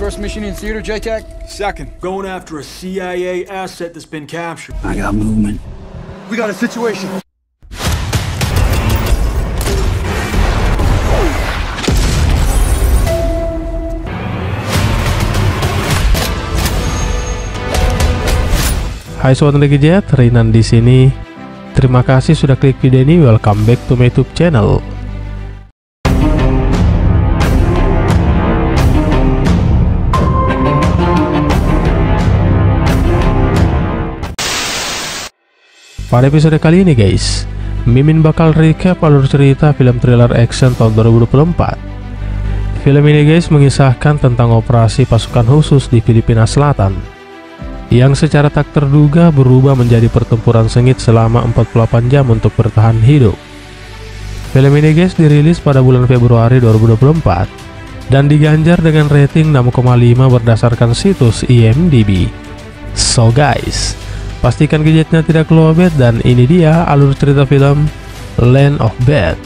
First mission in theater, JTAC? Second, going after a CIA asset that's been captured. I got movement. We got a situation. Hai sobat Jet, Rinan di sini. Terima kasih sudah klik video ini. Welcome back to my YouTube channel. Pada episode kali ini guys, Mimin bakal recap alur cerita film thriller action tahun 2024. Film ini guys mengisahkan tentang operasi pasukan khusus di Filipina Selatan yang secara tak terduga berubah menjadi pertempuran sengit selama 48 jam untuk bertahan hidup. Film ini guys dirilis pada bulan Februari 2024 dan diganjar dengan rating 6,5 berdasarkan situs IMDb. So guys, Pastikan gadgetnya tidak lowbat dan ini dia alur cerita film Land of Bad.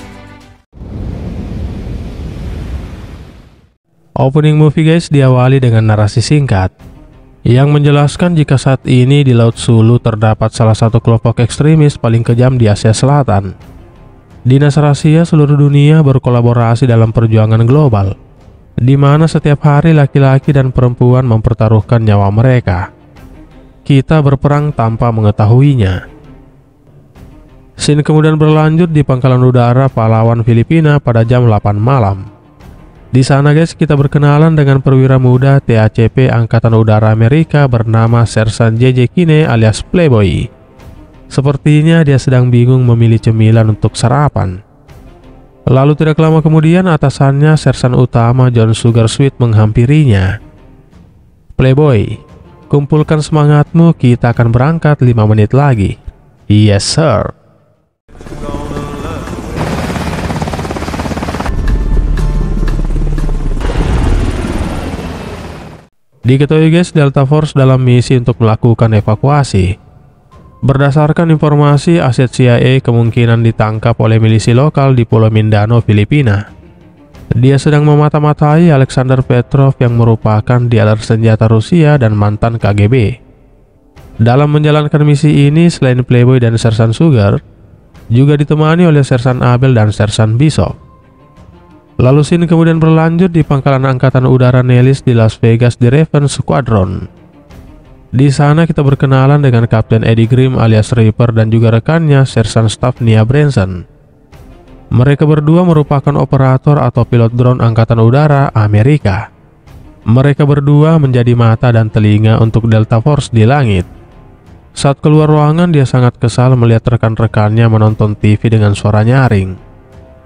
Opening movie guys diawali dengan narasi singkat yang menjelaskan jika saat ini di Laut Sulu terdapat salah satu kelompok ekstremis paling kejam di Asia Selatan. Dinas rahasia seluruh dunia berkolaborasi dalam perjuangan global, di mana setiap hari laki-laki dan perempuan mempertaruhkan nyawa mereka kita berperang tanpa mengetahuinya. Scene kemudian berlanjut di pangkalan udara pahlawan Filipina pada jam 8 malam. Di sana guys kita berkenalan dengan perwira muda TACP Angkatan Udara Amerika bernama Sersan JJ Kine alias Playboy. Sepertinya dia sedang bingung memilih cemilan untuk sarapan. Lalu tidak lama kemudian atasannya Sersan Utama John Sugar Sweet menghampirinya. Playboy, Kumpulkan semangatmu, kita akan berangkat 5 menit lagi. Yes, sir. Diketahui guys, Delta Force dalam misi untuk melakukan evakuasi. Berdasarkan informasi, aset CIA kemungkinan ditangkap oleh milisi lokal di Pulau Mindanao, Filipina. Dia sedang memata-matai Alexander Petrov yang merupakan dialer senjata Rusia dan mantan KGB. Dalam menjalankan misi ini, selain Playboy dan Sersan Sugar, juga ditemani oleh Sersan Abel dan Sersan Bishop. Lalu scene kemudian berlanjut di pangkalan angkatan udara Nellis di Las Vegas di Raven Squadron. Di sana kita berkenalan dengan Kapten Eddie Grimm alias Reaper dan juga rekannya Sersan Staff Nia Branson. Mereka berdua merupakan operator atau pilot drone Angkatan Udara Amerika. Mereka berdua menjadi mata dan telinga untuk Delta Force di langit. Saat keluar ruangan, dia sangat kesal melihat rekan-rekannya menonton TV dengan suara nyaring.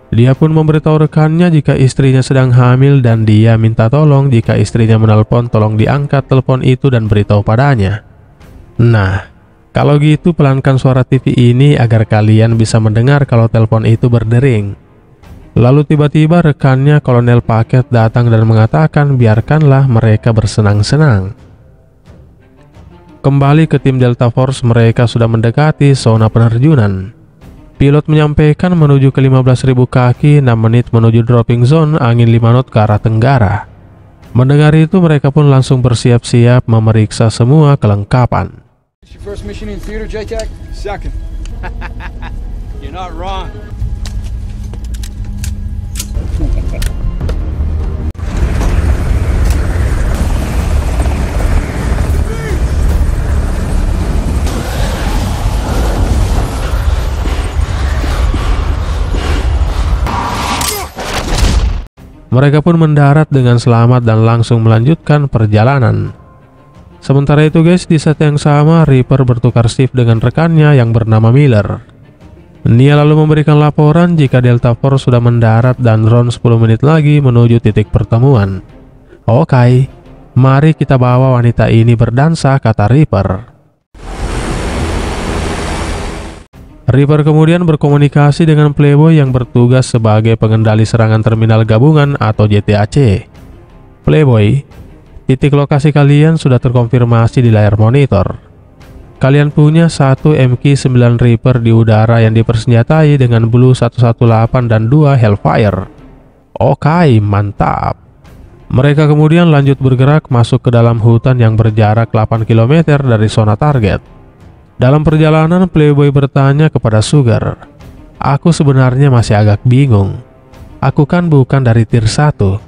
Dia pun memberitahu rekannya jika istrinya sedang hamil dan dia minta tolong jika istrinya menelpon tolong diangkat telepon itu dan beritahu padanya. Nah, kalau gitu pelankan suara TV ini agar kalian bisa mendengar kalau telepon itu berdering. Lalu tiba-tiba rekannya Kolonel Paket datang dan mengatakan biarkanlah mereka bersenang-senang. Kembali ke tim Delta Force mereka sudah mendekati zona penerjunan. Pilot menyampaikan menuju ke 15.000 kaki 6 menit menuju dropping zone angin 5 knot ke arah tenggara. Mendengar itu mereka pun langsung bersiap-siap memeriksa semua kelengkapan. It's your first mission in theater, JTAC? Second. You're not wrong. Mereka pun mendarat dengan selamat dan langsung melanjutkan perjalanan. Sementara itu guys, di saat yang sama Reaper bertukar shift dengan rekannya yang bernama Miller. Nia lalu memberikan laporan jika Delta Force sudah mendarat dan drone 10 menit lagi menuju titik pertemuan. Oke, mari kita bawa wanita ini berdansa, kata Reaper. Reaper kemudian berkomunikasi dengan Playboy yang bertugas sebagai pengendali serangan terminal gabungan atau JTAC. Playboy, Titik lokasi kalian sudah terkonfirmasi di layar monitor. Kalian punya satu MQ-9 Reaper di udara yang dipersenjatai dengan Blue 118 dan 2 Hellfire. Oke, mantap. Mereka kemudian lanjut bergerak masuk ke dalam hutan yang berjarak 8 km dari zona target. Dalam perjalanan, Playboy bertanya kepada Sugar, Aku sebenarnya masih agak bingung. Aku kan bukan dari tier 1.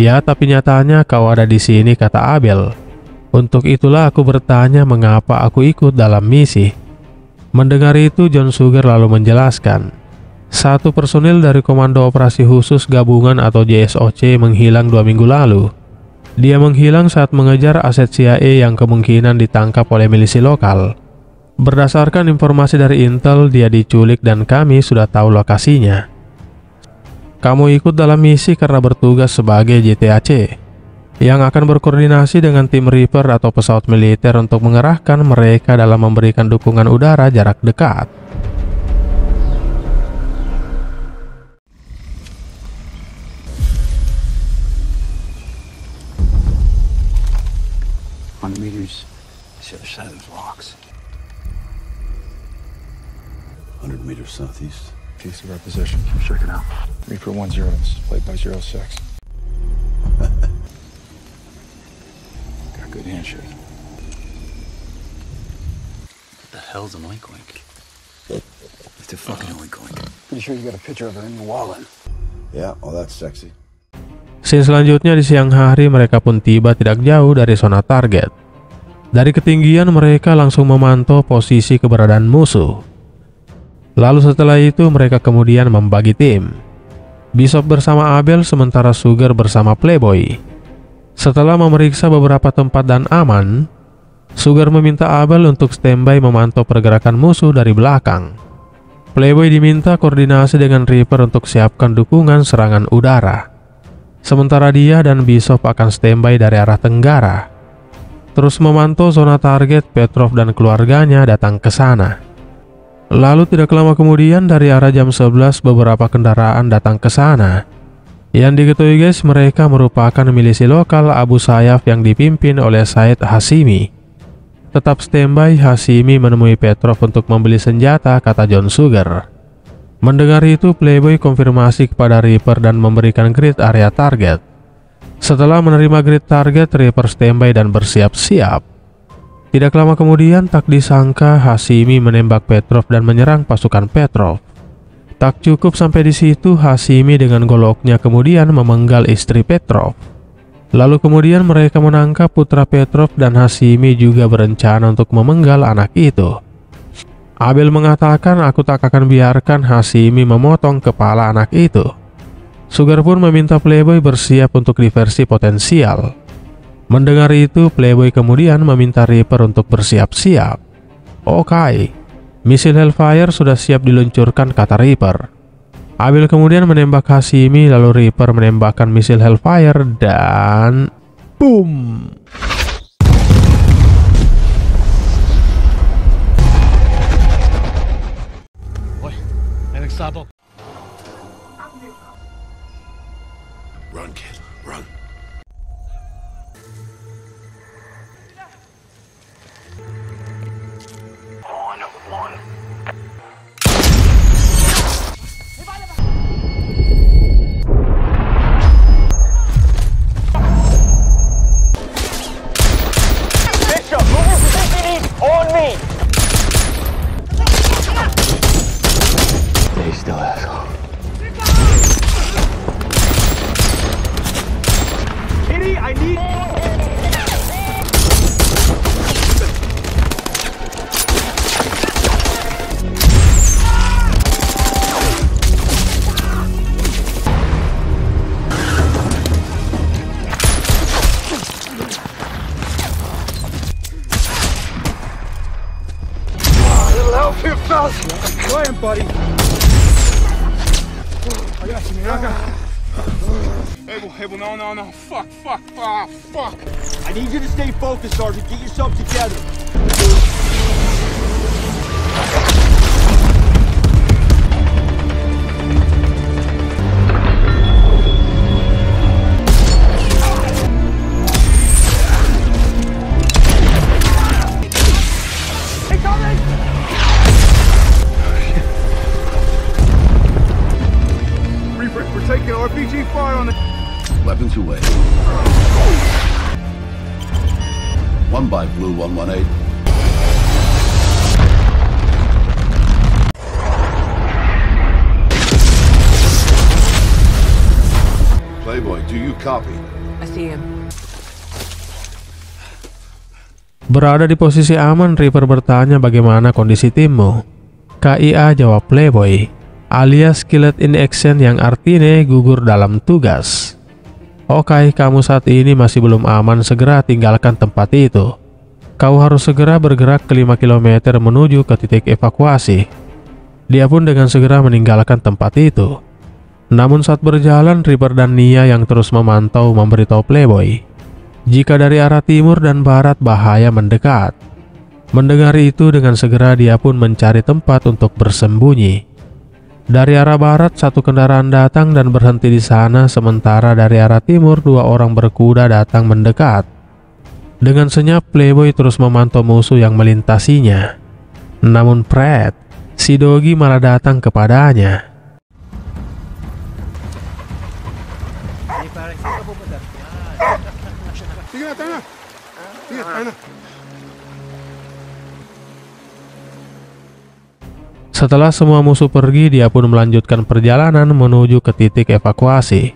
Ya, tapi nyatanya kau ada di sini, kata Abel. Untuk itulah aku bertanya mengapa aku ikut dalam misi. Mendengar itu, John Sugar lalu menjelaskan, satu personil dari Komando Operasi Khusus Gabungan atau JSOC menghilang dua minggu lalu. Dia menghilang saat mengejar aset CIA yang kemungkinan ditangkap oleh milisi lokal. Berdasarkan informasi dari Intel, dia diculik dan kami sudah tahu lokasinya. Kamu ikut dalam misi karena bertugas sebagai JTAC, yang akan berkoordinasi dengan tim Reaper atau pesawat militer untuk mengerahkan mereka dalam memberikan dukungan udara jarak dekat. Side of those rocks. 100 meters southeast. Piece of our position. Check it out. Reaper 1 0. This is played by 06. Got a good handshake. What the hell's an oink oink? It's a fucking oink oink. Pretty sure you got a picture of her in your wallet. Yeah, well, that's sexy. Scene selanjutnya di siang hari mereka pun tiba tidak jauh dari zona target. Dari ketinggian mereka langsung memantau posisi keberadaan musuh. Lalu setelah itu mereka kemudian membagi tim. Bishop bersama Abel sementara Sugar bersama Playboy. Setelah memeriksa beberapa tempat dan aman, Sugar meminta Abel untuk standby memantau pergerakan musuh dari belakang. Playboy diminta koordinasi dengan Reaper untuk siapkan dukungan serangan udara. Sementara dia dan Bishop akan standby dari arah tenggara. Terus memantau zona target, Petrov dan keluarganya datang ke sana. Lalu tidak lama kemudian dari arah jam 11 beberapa kendaraan datang ke sana. Yang diketahui guys mereka merupakan milisi lokal Abu Sayyaf yang dipimpin oleh Said Hasimi. Tetap standby Hasimi menemui Petrov untuk membeli senjata kata John Sugar. Mendengar itu, Playboy konfirmasi kepada Reaper dan memberikan grid area target. Setelah menerima grid target, Reaper standby dan bersiap-siap. Tidak lama kemudian, tak disangka Hasimi menembak Petrov dan menyerang pasukan Petrov. Tak cukup sampai di situ, Hasimi dengan goloknya kemudian memenggal istri Petrov. Lalu kemudian mereka menangkap putra Petrov dan Hasimi juga berencana untuk memenggal anak itu. Abel mengatakan aku tak akan biarkan Hasimi memotong kepala anak itu. Sugar pun meminta Playboy bersiap untuk diversi potensial. Mendengar itu, Playboy kemudian meminta Reaper untuk bersiap-siap. Oke, misil Hellfire sudah siap diluncurkan kata Reaper. Abel kemudian menembak Hasimi lalu Reaper menembakkan misil Hellfire dan... Boom! Run, I need... Little help here, fellas. Go ahead, buddy. Oh, I got you, man. I got you. Abel, Abel, no, no, no. Fuck, fuck, fuck. I need you to stay focused, Sergeant. Get yourself together. Reaper, we're taking RPG fire on the. Weapons away. One by Blue 118. Playboy, do you copy? I see him. Berada di posisi aman, Reaper bertanya bagaimana kondisi timmu. KIA jawab Playboy, alias Killet in Action yang artinya gugur dalam tugas. Oke, kamu saat ini masih belum aman, segera tinggalkan tempat itu. Kau harus segera bergerak ke 5 km menuju ke titik evakuasi. Dia pun dengan segera meninggalkan tempat itu. Namun saat berjalan, Reaper dan Nia yang terus memantau memberitahu Playboy jika dari arah timur dan barat bahaya mendekat. Mendengar itu dengan segera dia pun mencari tempat untuk bersembunyi. Dari arah barat satu kendaraan datang dan berhenti di sana sementara dari arah timur dua orang berkuda datang mendekat. Dengan senyap Playboy terus memantau musuh yang melintasinya. Namun Fred, si Dogi malah datang kepadanya. Tiga, Setelah semua musuh pergi, dia pun melanjutkan perjalanan menuju ke titik evakuasi.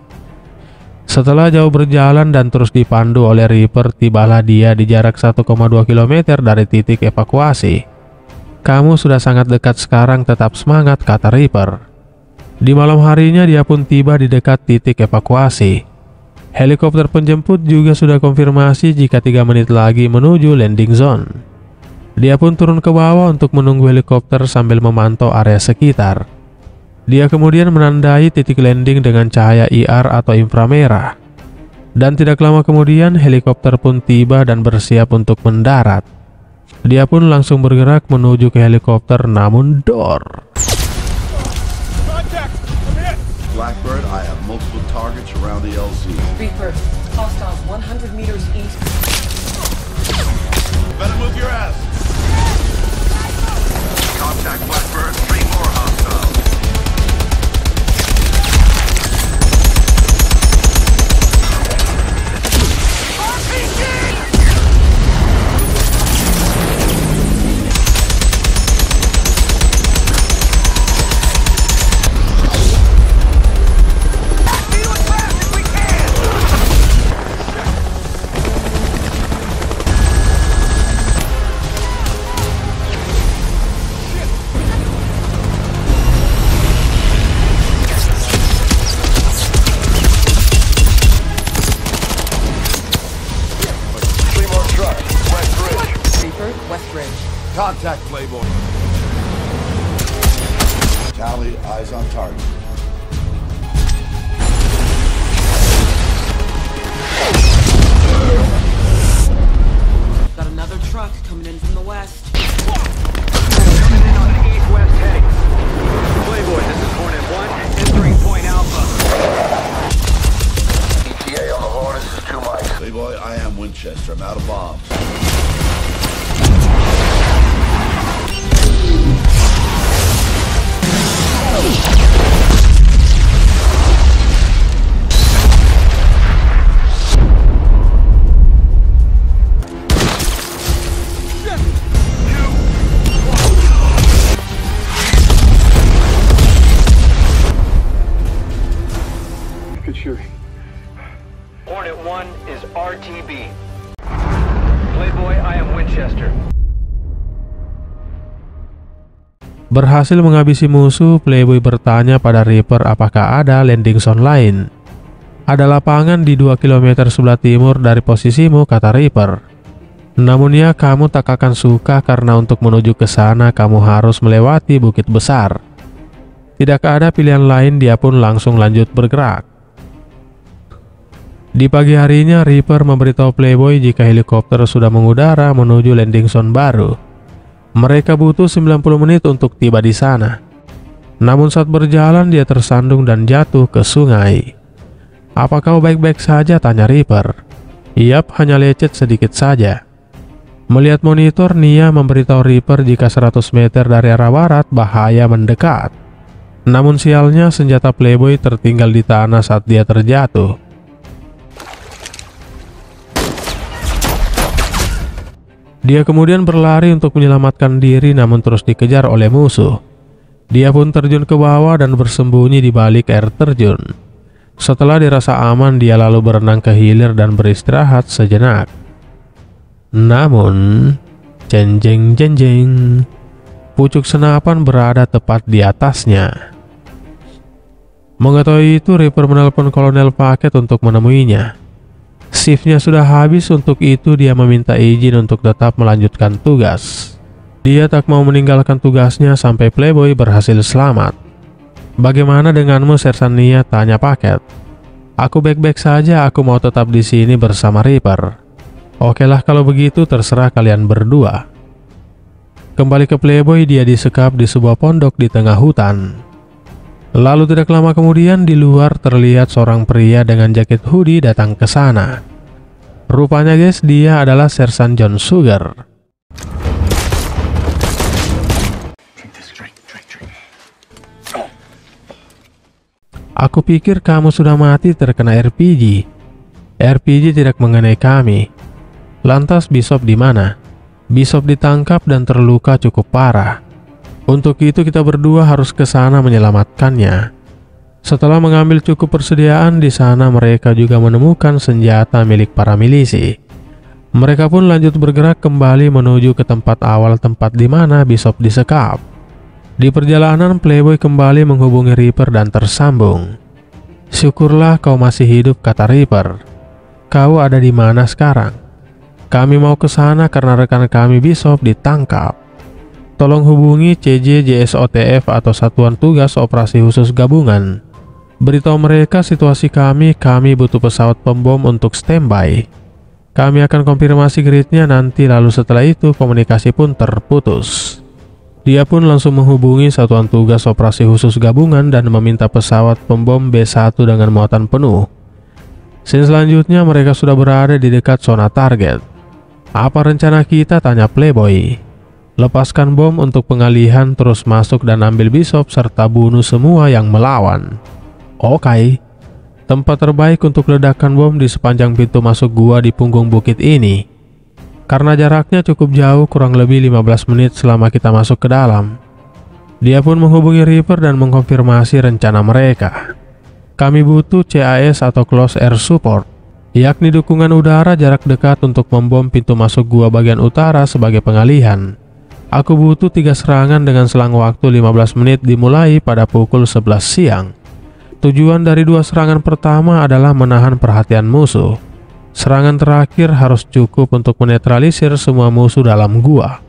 Setelah jauh berjalan dan terus dipandu oleh Reaper, tibalah dia di jarak 1,2 km dari titik evakuasi. Kamu sudah sangat dekat sekarang, tetap semangat, kata Reaper. Di malam harinya dia pun tiba di dekat titik evakuasi. Helikopter penjemput juga sudah konfirmasi jika tiga menit lagi menuju landing zone. Dia pun turun ke bawah untuk menunggu helikopter sambil memantau area sekitar. Dia kemudian menandai titik landing dengan cahaya IR atau inframerah. Dan tidak lama kemudian helikopter pun tiba dan bersiap untuk mendarat. Dia pun langsung bergerak menuju ke helikopter namun hit. Blackbird, I have multiple targets around the LZ. Reaper, hostiles 100 meters east. Better move your ass. Contact Blackbird, three more hostiles. Reaper, West Ridge. Contact Playboy. Tally, eyes on target. Got another truck coming in from the west. Coming in on an east-west heading. Playboy, this is Hornet 1, entering Point Alpha. ETA on the horn, this is two mics. Playboy, I am Winchester. I'm out of bombs. Hornet 1 is RTB. Playboy, I am Winchester. Berhasil menghabisi musuh, Playboy bertanya pada Reaper apakah ada landing zone lain. Ada lapangan di 2 km sebelah timur dari posisimu, kata Reaper. Namun ya, kamu tak akan suka karena untuk menuju ke sana kamu harus melewati bukit besar. Tidak ada pilihan lain, dia pun langsung lanjut bergerak. Di pagi harinya, Reaper memberitahu Playboy jika helikopter sudah mengudara menuju landing zone baru. Mereka butuh 90 menit untuk tiba di sana. Namun saat berjalan dia tersandung dan jatuh ke sungai. Apa kau baik-baik saja? Tanya Reaper. Yap, hanya lecet sedikit saja. Melihat monitor, Nia memberitahu Reaper jika 100 meter dari arah barat bahaya mendekat. Namun sialnya senjata Playboy tertinggal di tanah saat dia terjatuh. Dia kemudian berlari untuk menyelamatkan diri namun terus dikejar oleh musuh. Dia pun terjun ke bawah dan bersembunyi di balik air terjun. Setelah dirasa aman, dia lalu berenang ke hilir dan beristirahat sejenak. Namun, jenjeng jenjeng, pucuk senapan berada tepat di atasnya. Mengetahui itu, Reaper menelpon Kolonel Paket untuk menemuinya. Shiftnya sudah habis, untuk itu dia meminta izin untuk tetap melanjutkan tugas. Dia tak mau meninggalkan tugasnya sampai Playboy berhasil selamat. Bagaimana denganmu, Sersan Nia? Tanya Paket. Aku baik-baik saja, aku mau tetap di sini bersama Reaper. Oke lah kalau begitu terserah kalian berdua. Kembali ke Playboy, dia disekap di sebuah pondok di tengah hutan. Lalu tidak lama kemudian di luar terlihat seorang pria dengan jaket hoodie datang ke sana. Rupanya guys, dia adalah Sersan John Sugar. Aku pikir kamu sudah mati terkena RPG. RPG tidak mengenai kami. Lantas Bishop di mana? Bishop ditangkap dan terluka cukup parah. Untuk itu kita berdua harus ke sana menyelamatkannya. Setelah mengambil cukup persediaan di sana mereka juga menemukan senjata milik para milisi. Mereka pun lanjut bergerak kembali menuju ke tempat awal tempat di mana Bishop disekap. Di perjalanan Playboy kembali menghubungi Reaper dan tersambung. Syukurlah kau masih hidup kata Reaper. Kau ada di mana sekarang? Kami mau ke sana karena rekan kami Bishop ditangkap. Tolong hubungi CJ JSOTF atau Satuan Tugas Operasi Khusus Gabungan. Beritahu mereka situasi kami, kami butuh pesawat pembom untuk standby. Kami akan konfirmasi gridnya nanti lalu setelah itu komunikasi pun terputus. Dia pun langsung menghubungi Satuan Tugas Operasi Khusus Gabungan dan meminta pesawat pembom B-1 dengan muatan penuh. Scene selanjutnya mereka sudah berada di dekat zona target. Apa rencana kita? Tanya Playboy. Lepaskan bom untuk pengalihan terus masuk dan ambil Bishop serta bunuh semua yang melawan. Oke. Okay. Tempat terbaik untuk ledakan bom di sepanjang pintu masuk gua di punggung bukit ini. Karena jaraknya cukup jauh kurang lebih 15 menit selama kita masuk ke dalam. Dia pun menghubungi Reaper dan mengkonfirmasi rencana mereka. Kami butuh CAS atau Close Air Support, yakni dukungan udara jarak dekat untuk membom pintu masuk gua bagian utara sebagai pengalihan. Aku butuh tiga serangan dengan selang waktu 15 menit dimulai pada pukul 11 siang. Tujuan dari dua serangan pertama adalah menahan perhatian musuh. Serangan terakhir harus cukup untuk menetralisir semua musuh dalam gua.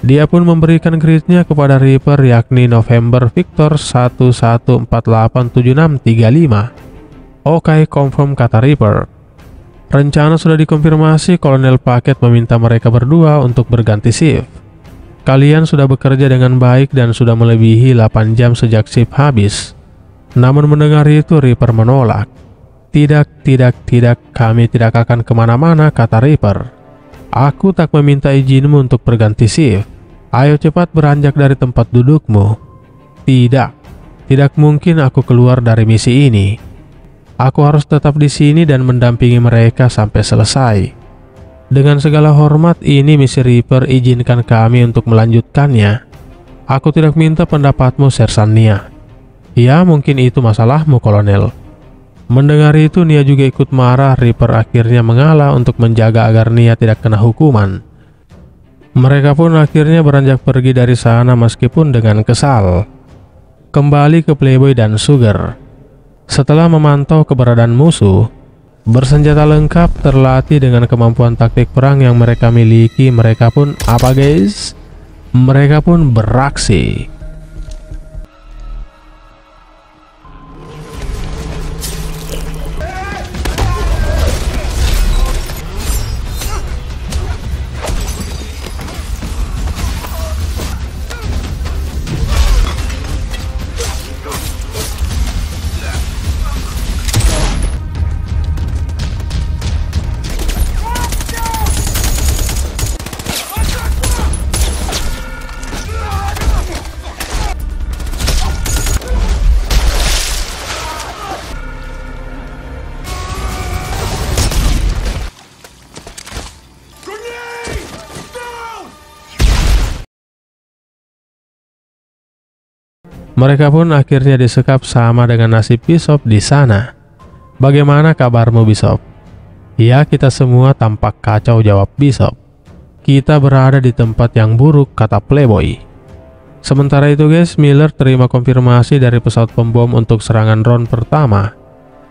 Dia pun memberikan gridnya kepada Reaper yakni November Victor 11487635. Oke, confirm kata Reaper. Rencana sudah dikonfirmasi, Kolonel Paket meminta mereka berdua untuk berganti shift. Kalian sudah bekerja dengan baik dan sudah melebihi 8 jam sejak shift habis. Namun mendengar itu Reaper menolak. Tidak, tidak, tidak, kami tidak akan ke mana-mana, kata Reaper. Aku tak meminta izinmu untuk berganti shift. Ayo cepat beranjak dari tempat dudukmu. Tidak, tidak mungkin aku keluar dari misi ini. Aku harus tetap di sini dan mendampingi mereka sampai selesai. Dengan segala hormat, ini misi Reaper izinkan kami untuk melanjutkannya. Aku tidak minta pendapatmu, Sersania. Ya, mungkin itu masalahmu, Kolonel. Mendengar itu, Nia juga ikut marah. Reaper akhirnya mengalah untuk menjaga agar Nia tidak kena hukuman. Mereka pun akhirnya beranjak pergi dari sana meskipun dengan kesal. Kembali ke Playboy dan Sugar. Setelah memantau keberadaan musuh, bersenjata lengkap terlatih dengan kemampuan taktik perang yang mereka miliki, mereka pun apa guys? Mereka pun beraksi. Mereka pun akhirnya disekap sama dengan nasib Bishop di sana. Bagaimana kabarmu Bishop? Ya kita semua tampak kacau jawab Bishop. Kita berada di tempat yang buruk kata Playboy. Sementara itu guys, Miller terima konfirmasi dari pesawat pembom untuk serangan drone pertama.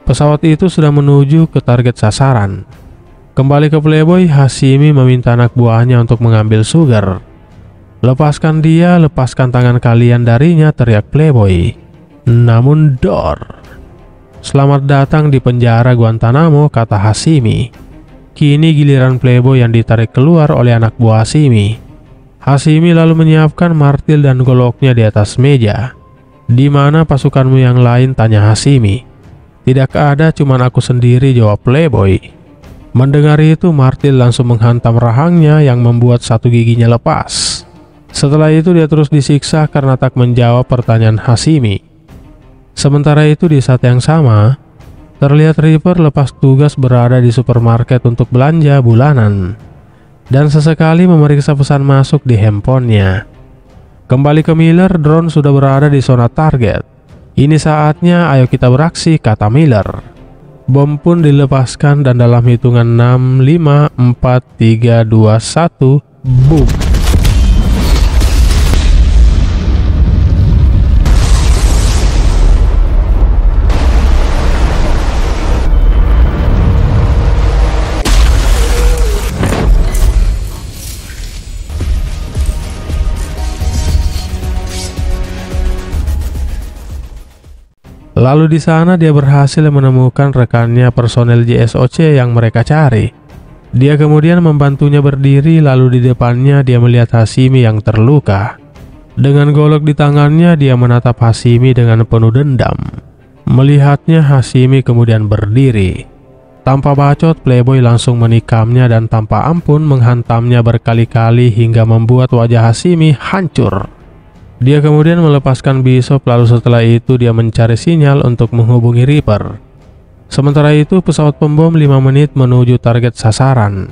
Pesawat itu sudah menuju ke target sasaran. Kembali ke Playboy, Hashimi meminta anak buahnya untuk mengambil sugar. Lepaskan dia, lepaskan tangan kalian darinya, teriak Playboy. Namun Dor. Selamat datang di penjara Guantanamo, kata Hashimi. Kini giliran Playboy yang ditarik keluar oleh anak buah Hashimi. Hashimi lalu menyiapkan martil dan goloknya di atas meja. Di mana pasukanmu yang lain? Tanya Hashimi. Tidak ada, cuman aku sendiri, jawab Playboy. Mendengar itu, martil langsung menghantam rahangnya yang membuat satu giginya lepas. Setelah itu dia terus disiksa karena tak menjawab pertanyaan Hashimi. Sementara itu di saat yang sama, terlihat Reaper lepas tugas berada di supermarket untuk belanja bulanan dan sesekali memeriksa pesan masuk di handphonenya. Kembali ke Miller, drone sudah berada di zona target. Ini saatnya ayo kita beraksi, kata Miller. Bom pun dilepaskan dan dalam hitungan 6, 5, 4, 3, 2, 1, boom. Lalu di sana dia berhasil menemukan rekannya personel JSOC yang mereka cari. Dia kemudian membantunya berdiri lalu di depannya dia melihat Hashimi yang terluka. Dengan golok di tangannya dia menatap Hashimi dengan penuh dendam. Melihatnya Hashimi kemudian berdiri. Tanpa bacot, Playboy langsung menikamnya dan tanpa ampun menghantamnya berkali-kali hingga membuat wajah Hashimi hancur. Dia kemudian melepaskan Bishop lalu setelah itu dia mencari sinyal untuk menghubungi Reaper. Sementara itu pesawat pembom 5 menit menuju target sasaran.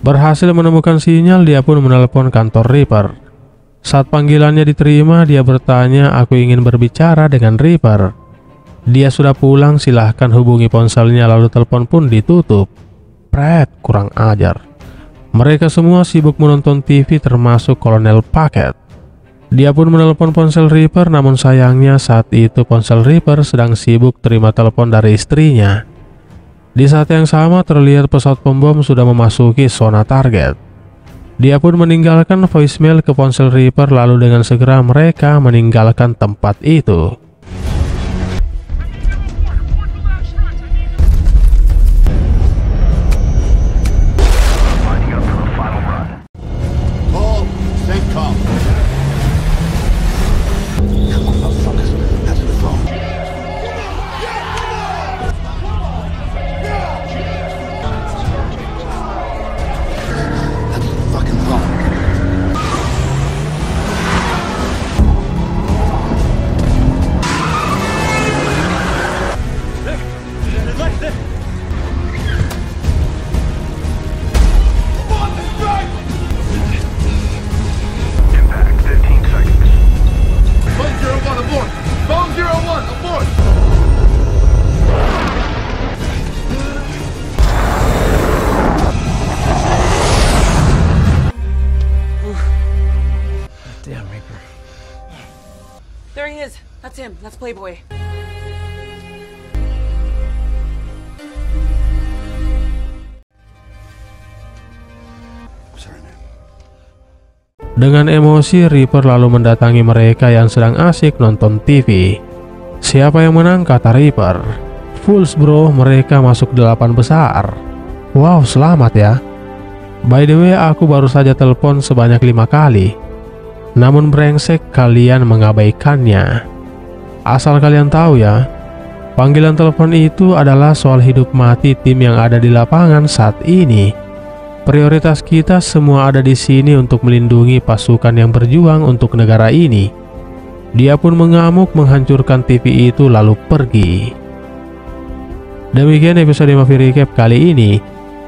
Berhasil menemukan sinyal dia pun menelpon kantor Reaper. Saat panggilannya diterima dia bertanya aku ingin berbicara dengan Reaper. Dia sudah pulang silahkan hubungi ponselnya lalu telepon pun ditutup. Pret kurang ajar. Mereka semua sibuk menonton TV termasuk Kolonel Paket. Dia pun menelpon ponsel Reaper namun sayangnya saat itu ponsel Reaper sedang sibuk terima telepon dari istrinya. Di saat yang sama terlihat pesawat pembom sudah memasuki zona target. Dia pun meninggalkan voicemail ke ponsel Reaper lalu dengan segera mereka meninggalkan tempat itu. Playboy. Dengan emosi, Reaper lalu mendatangi mereka yang sedang asik nonton TV. Siapa yang menang? kata Reaper. Fools bro, mereka masuk delapan besar. Wow, selamat ya. By the way, aku baru saja telepon sebanyak lima kali. Namun brengsek kalian mengabaikannya. Asal kalian tahu ya, panggilan telepon itu adalah soal hidup mati tim yang ada di lapangan saat ini. Prioritas kita semua ada di sini untuk melindungi pasukan yang berjuang untuk negara ini. Dia pun mengamuk menghancurkan TV itu lalu pergi. Demikian episode Mafia Recap kali ini.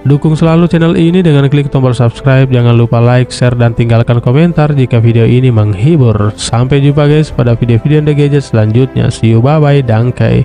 Dukung selalu channel ini dengan klik tombol subscribe, jangan lupa like, share, dan tinggalkan komentar jika video ini menghibur. Sampai jumpa guys pada video-video The Gadget selanjutnya. See you, bye-bye, dangkai.